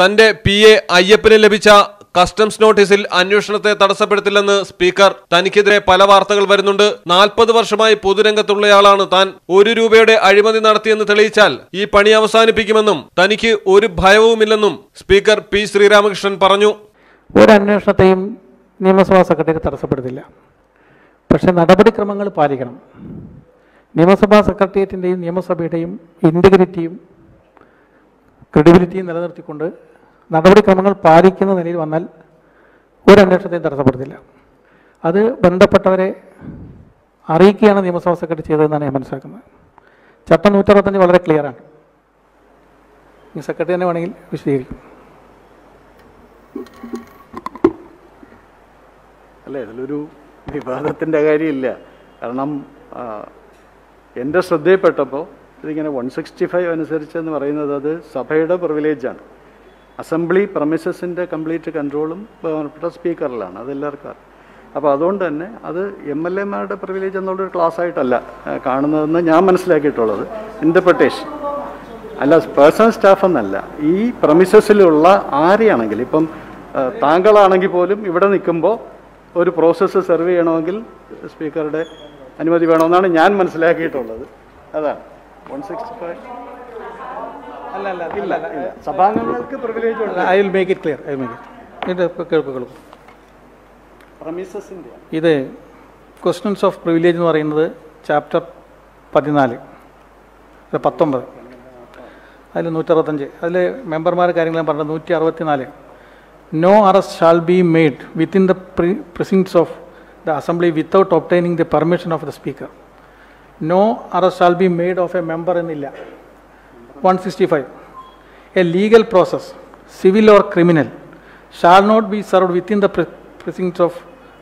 തന്റെ P A അയ്യപ്പന് ലഭിച്ച customs നോട്ടീസിൽ അന്വേഷണത്തെ തടസ്സപ്പെടുത്തില്ലെന്ന് സ്പീക്കർ. തനിക്കെതിരെ പല വാർത്തകൾ വരുന്നുണ്ട്. നാൽപ്പത് വർഷമായി പൊതുരംഗത്തുള്ളയാളാണ് താൻ. ഒരു രൂപയുടെ അഴിമതി നടത്തിയെന്ന് തെളിയിച്ചാൽ ഈ പണി അവസാനിപ്പിക്കുമെന്നും തനിക്ക് ഒരു ഭയവുമില്ലെന്നും സ്പീക്കർ പി ശ്രീരാമകൃഷ്ണൻ പറഞ്ഞു. ഒരു അന്വേഷണത്തെയും നിയമസഭാ സെക്രട്ടറി തടസ്സപ്പെടുത്തില്ല. പക്ഷേ നടപടിക്രമങ്ങൾ പാലിക്കണം. നിയമസഭാ സെക്രട്ടേറിയറ്റിന്റെയും നിയമസഭയുടെയും ഇന്റഗ്രിറ്റിയും ക്രെഡിബിലിറ്റിയും നിലനിർത്തിക്കൊണ്ട് നടപടിക്രമങ്ങൾ പാലിക്കുന്ന നിലയിൽ വന്നാൽ ഒരു അന്വേഷണത്തെയും തടസ്സപ്പെടുത്തില്ല. അത് ബന്ധപ്പെട്ടവരെ അറിയിക്കുകയാണ് നിയമസഭാ സെക്രട്ടറി ചെയ്തതെന്നാണ് ഞാൻ മനസ്സിലാക്കുന്നത്. ചട്ടം നൂറ്ററുപത്തഞ്ച് വളരെ ക്ലിയറാണ് ഈ സെക്രട്ടറി തന്നെ വേണമെങ്കിൽ വിശദീകരിക്കും. അല്ല ഇതിലൊരു വിവാദത്തിന്റെ കാര്യമില്ല. കാരണം എന്റെ ശ്രദ്ധയിൽപ്പെട്ടപ്പോൾ ഇതിങ്ങനെ വൺ സിക്സ്റ്റി ഫൈവ് അനുസരിച്ച് എന്ന് പറയുന്നത് അത് സഭയുടെ പ്രിവിലേജാണ് അസംബ്ലി പ്രമിസസിന്റെ കംപ്ലീറ്റ് കൺട്രോളും ബഹുമാനപ്പെട്ട സ്പീക്കറിലാണ് അതെല്ലാവർക്കും അപ്പോൾ അതുകൊണ്ട് തന്നെ അത് എം എൽ എമാരുടെ പ്രിവിലേജ് എന്നുള്ളൊരു ക്ലാസ് ആയിട്ടല്ല കാണുന്നതെന്ന് ഞാൻ മനസ്സിലാക്കിയിട്ടുള്ളത്. ഇന്റർപ്രിട്ടേഷൻ അല്ല പേഴ്സണൽ സ്റ്റാഫ് എന്നല്ല ഈ പ്രമിസസിലുള്ള ആരെയാണെങ്കിൽ ഇപ്പം താങ്കളാണെങ്കിൽ പോലും ഇവിടെ നിൽക്കുമ്പോൾ ഒരു പ്രോസസ്സ് സെർവ് ചെയ്യണമെങ്കിൽ സ്പീക്കറുടെ അനുമതി വേണമെന്നാണ് ഞാൻ മനസ്സിലാക്കിയിട്ടുള്ളത്. അതാണ്. വൺ സിക്സ്റ്റി ഫൈവ് അല്ല അല്ല ഇല്ല. ഇല്ല സഭാംഗങ്ങൾക്ക് പ്രിവിലേജ് ഉണ്ട്? I will make it clear I make it. ഇത് പ്രമിസസിന്റെ ഇത് ക്വസ്റ്റ്യൻസ് ഓഫ് പ്രിവിലേജ് എന്ന് പറയുന്നത് ചാപ്റ്റർ പതിനാല് പത്തൊമ്പത്. അതിൽ നൂറ്ററുപത്തഞ്ച്. അതിൽ മെമ്പർമാർ കാര്യങ്ങളും പറഞ്ഞത് നൂറ്റി അറുപത്തിനാല് no arrest shall be made within the precincts of the assembly without obtaining the permission of the speaker no arrest shall be made of a member എന്നില്ല. One sixty five A legal process civil or criminal shall not be served within the precincts of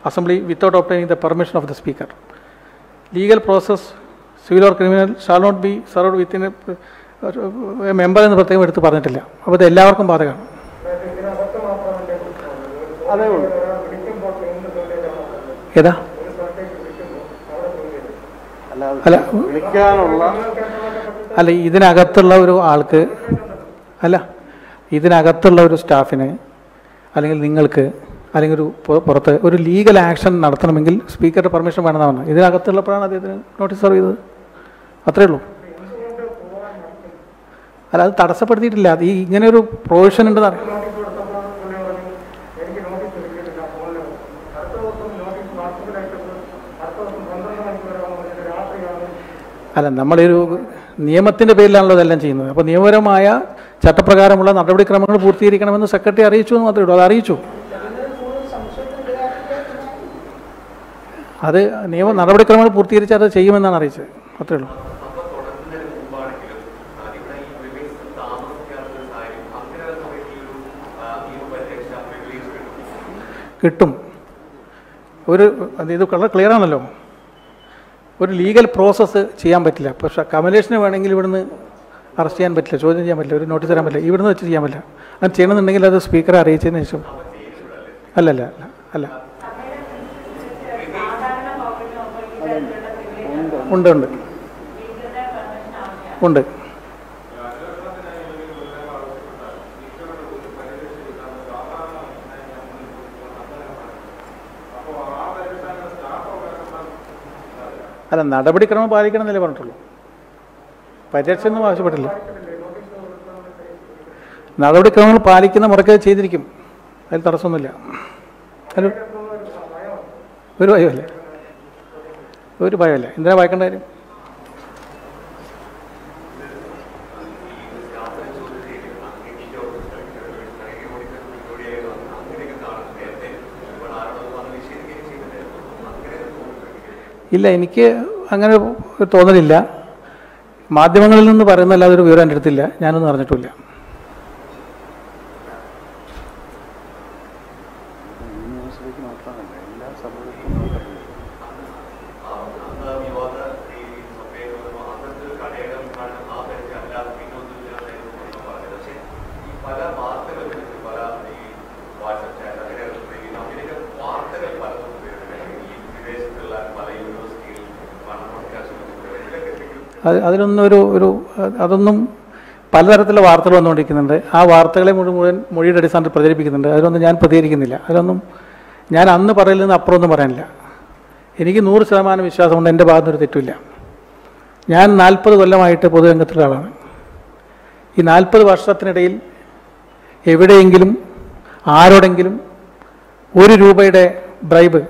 assembly without obtaining the permission of the speaker legal process civil or criminal shall not be served within a member എന്ന് പ്രത്യേകം എടുത്ത് പറഞ്ഞിട്ടില്ല. അപ്പോൾ ഇത് എല്ലാവർക്കും ബാധകമാണ്. ഏതാ? അല്ല അല്ല ഇതിനകത്തുള്ള ഒരു ആൾക്ക് അല്ല ഇതിനകത്തുള്ള ഒരു സ്റ്റാഫിന് അല്ലെങ്കിൽ നിങ്ങൾക്ക് അല്ലെങ്കിൽ ഒരു പുറത്ത് ഒരു ലീഗൽ ആക്ഷൻ നടത്തണമെങ്കിൽ സ്പീക്കറുടെ പെർമിഷൻ വേണമെന്നാണ് ഇതിനകത്തുള്ളപ്പോഴാണ് അദ്ദേഹത്തിന് നോട്ടീസ് സർവ് ചെയ്തത്. അത്രേ ഉള്ളൂ. അല്ല അത് തടസ്സപ്പെടുത്തിയിട്ടില്ല. അത് ഈ ഇങ്ങനെ ഒരു പ്രൊവിഷൻ ഉണ്ടെന്ന് അറിയാം. അല്ല നമ്മളൊരു നിയമത്തിന്റെ പേരിലാണല്ലോ ഇതെല്ലാം ചെയ്യുന്നത്. അപ്പോൾ നിയമപരമായ ചട്ടപ്രകാരമുള്ള നടപടിക്രമങ്ങൾ പൂർത്തീകരിക്കണമെന്ന് സെക്രട്ടറി അറിയിച്ചു എന്ന് മാത്രമേ ഉള്ളൂ. അത് അറിയിച്ചു. അത് നിയമ നടപടിക്രമങ്ങൾ പൂർത്തീകരിച്ച് അത് ചെയ്യുമെന്നാണ് അറിയിച്ചത്. അത്രേ ഉള്ളൂ. കിട്ടും. ഒരു ഇത് വളരെ ക്ലിയർ ആണല്ലോ. ഒരു ലീഗൽ പ്രോസസ്സ് ചെയ്യാൻ പറ്റില്ല. പക്ഷേ കമലേഷിന് വേണമെങ്കിൽ ഇവിടുന്ന് അറസ്റ്റ് ചെയ്യാൻ പറ്റില്ല ചോദ്യം ചെയ്യാൻ പറ്റില്ല ഒരു നോട്ടീസ് തരാൻ പറ്റില്ല ഇവിടുന്ന് വെച്ച് ചെയ്യാൻ പറ്റില്ല. അത് ചെയ്യണമെന്നുണ്ടെങ്കിൽ അത് സ്പീക്കറെ അറിയിച്ചതിന് ശേഷം. അല്ലല്ല അല്ല അല്ല. ഉണ്ട് ഉണ്ട്. ഉണ്ട്. അല്ല നടപടിക്രമം പാലിക്കണം എന്നല്ലേ പറഞ്ഞിട്ടുള്ളൂ. പരിരക്ഷ ഒന്നും ആവശ്യപ്പെട്ടില്ല. നടപടിക്രമങ്ങൾ പാലിക്കുന്ന മുറയ്ക്ക് ചെയ്തിരിക്കും. അതിൽ തടസ്സമൊന്നുമില്ല. ഒരു ഭയമല്ല ഒരു ഭയമല്ല എന്തിനാ വായിക്കേണ്ട കാര്യം? ഇല്ല എനിക്ക് അങ്ങനെ തോന്നലില്ല. മാധ്യമങ്ങളിൽ നിന്ന് പറയുന്നല്ലാതെ ഒരു വിവരം എന്റെ അടുത്തില്ല. ഞാനൊന്നും അറിഞ്ഞിട്ടില്ല. മാത്രമല്ല എല്ലാ സഭകൾക്കും അത് അതിനൊന്നും ഒരു ഒരു അതൊന്നും പലതരത്തിലുള്ള വാർത്തകൾ വന്നുകൊണ്ടിരിക്കുന്നുണ്ട്. ആ വാർത്തകളെ മുഴുവൻ മുഴുവൻ മൊഴിയുടെ അടിസ്ഥാനത്തിൽ പ്രചരിപ്പിക്കുന്നുണ്ട്. അതിലൊന്നും ഞാൻ പ്രതികരിക്കുന്നില്ല. അതിലൊന്നും ഞാൻ അന്ന് പറയലിൽ നിന്ന് അപ്പുറമൊന്നും പറയാനില്ല. എനിക്ക് നൂറ് ശതമാനം വിശ്വാസമുണ്ട്. എന്റെ ഭാഗത്തൊരു തെറ്റില്ല ഞാൻ നാൽപ്പത് കൊല്ലമായിട്ട് പൊതുരംഗത്തുള്ള ഈ നാൽപ്പത് വർഷത്തിനിടയിൽ എവിടെയെങ്കിലും ആരോടെങ്കിലും ഒരു രൂപയുടെ ബ്രൈബ്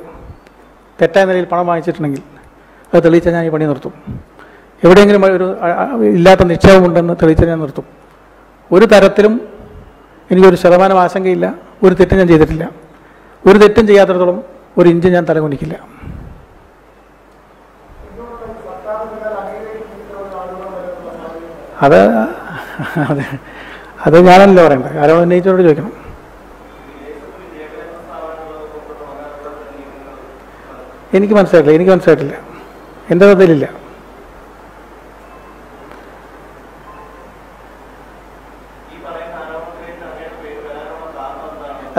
തെറ്റായ നിലയിൽ പണം വാങ്ങിച്ചിട്ടുണ്ടെങ്കിൽ അത് തെളിയിച്ചാൽ ഞാൻ ഈ പണി നിർത്തും. എവിടെയെങ്കിലും ഒരു ഇല്ലാത്ത നിക്ഷേപമുണ്ടെന്ന് തെളിയിച്ച് ഞാൻ നിർത്തും. ഒരു തരത്തിലും എനിക്കൊരു ശതമാനം ആശങ്കയില്ല ഒരു തെറ്റും ഞാൻ ചെയ്തിട്ടില്ല. ഒരു തെറ്റും ചെയ്യാത്തിടത്തോളം ഒരു ഇഞ്ച് ഞാൻ തലകുനിക്കില്ല. അത് അതെ അത് ഞാനല്ലോ പറയണ്ടത്. ആരോ ഉന്നയിച്ചോട് ചോദിക്കണം. എനിക്ക് മനസ്സിലായിട്ടില്ല എനിക്ക് മനസ്സിലായിട്ടില്ല. എന്റെ ശ്രദ്ധയിലില്ല.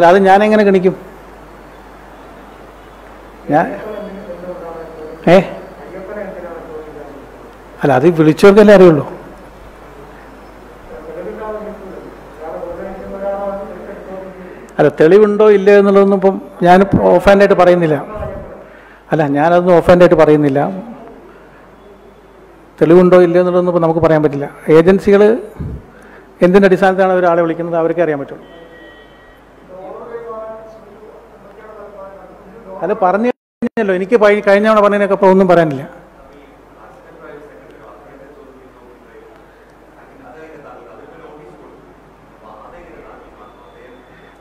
അല്ല അത് ഞാൻ എങ്ങനെ ഗണിക്കും? ഞാൻ ഏ? അല്ല അത് വിളിച്ചവർക്കല്ലേ അറിയുള്ളൂ. അല്ല തെളിവുണ്ടോ ഇല്ലയോ എന്നുള്ളതൊന്നും ഇപ്പം ഞാൻ ഓഫ് ഹാൻഡായിട്ട് പറയുന്നില്ല. അല്ല ഞാനതൊന്നും ഓഫ് ഹാൻഡായിട്ട് പറയുന്നില്ല. തെളിവുണ്ടോ ഇല്ലയോ എന്നുള്ളതൊന്നും നമുക്ക് പറയാൻ പറ്റില്ല. ഏജൻസികൾ എന്തിന്റെ അടിസ്ഥാനത്തിലാണ് ഒരാളെ വിളിക്കുന്നത്? അവർക്കേ അറിയാൻ പറ്റുള്ളൂ. അത് പറഞ്ഞു കഴിഞ്ഞല്ലോ. എനിക്ക് കഴിഞ്ഞ തവണ പറഞ്ഞതിനൊക്കെ ഇപ്പോൾ ഒന്നും പറയാനില്ല.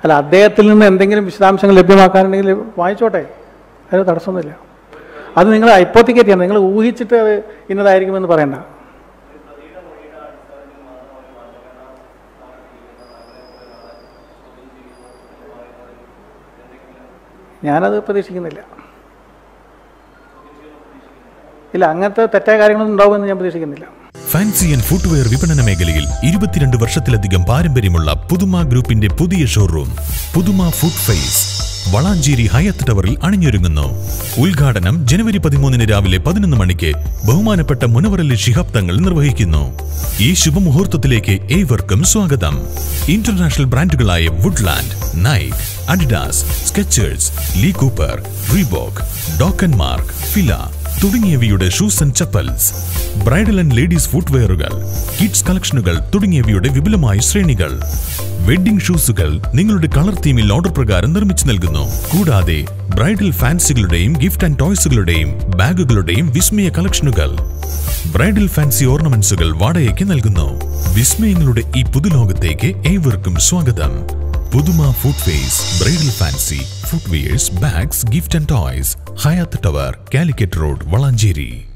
അല്ല അദ്ദേഹത്തിൽ നിന്ന് എന്തെങ്കിലും വിശദാംശങ്ങൾ ലഭ്യമാക്കാനുണ്ടെങ്കിൽ വായിച്ചോട്ടെ. അതിന് തടസ്സമൊന്നുമില്ല. അത് നിങ്ങൾ ഹൈപ്പോത്തിക്കേറ്റ് ചെയ്യണം. നിങ്ങൾ ഊഹിച്ചിട്ട് അത് ഇന്നതായിരിക്കുമെന്ന് പറയണ്ട. ഞാനത് പ്രതീക്ഷിക്കുന്നില്ല. ഇല്ല അങ്ങനത്തെ തെറ്റായ കാര്യങ്ങളൊന്നും ഉണ്ടാവുമെന്ന് ഞാൻ പ്രതീക്ഷിക്കുന്നില്ല. ഫാൻസി ആൻഡ് ഫുട്വെയർ വിപണന മേഖലയിൽ ഇരുപത്തിരണ്ട് വർഷത്തിലധികം പാരമ്പര്യമുള്ള പുതുമ ഗ്രൂപ്പിന്റെ പുതിയ ഷോറൂം പുതുമ ഫുഡ് ഫേസ് വളാഞ്ചേരി ഹയത്ത് ടവറിൽ അണിഞ്ഞൊരുങ്ങുന്നു. ഉദ്ഘാടനം ജനുവരി പതിമൂന്നിന് രാവിലെ പതിനൊന്ന് മണിക്ക് ബഹുമാനപ്പെട്ട മുനവറലി ശിഹാബ് തങ്ങൾ നിർവഹിക്കുന്നു. ഈ ശുഭമുഹൂർത്തത്തിലേക്ക് ഏവർക്കും സ്വാഗതം. International ബ്രാൻഡുകളായ Woodland Nike Adidas Skechers Lee Cooper Reebok ഡോക്കൻ മാർക്ക് ഫില തുടങ്ങിയവയുടെ shoes and chappals bridal and ladies ഫുട്വെയറുകൾ kids കളക്ഷനുകൾ തുടങ്ങിയവയുടെ വിപുലമായ ശ്രേണികൾ. വെഡ്ഡിംഗ് ഷൂസുകൾ നിങ്ങളുടെ കളർ തീമിൽ ഓർഡർ പ്രകാരം നിർമ്മിച്ചു നൽകുന്നു. കൂടാതെ ബ്രൈഡൽ ഫാൻസികളുടെയും ഗിഫ്റ്റ് ആൻഡ് ടോയ്സുകളുടെയും ബാഗുകളുടെയും വിസ്മയ കളക്ഷനുകൾ ബ്രൈഡൽ ഫാൻസി ഓർണമെന്റ്സുകൾ വാടകയ്ക്ക് നൽകുന്നു. വിസ്മയങ്ങളുടെ ഈ പുതുലോകത്തേക്ക് ഏവർക്കും സ്വാഗതം. Puthuma footwears bridal fancy footwears bags gift and toys Hayath tower Calicut road Valanchery.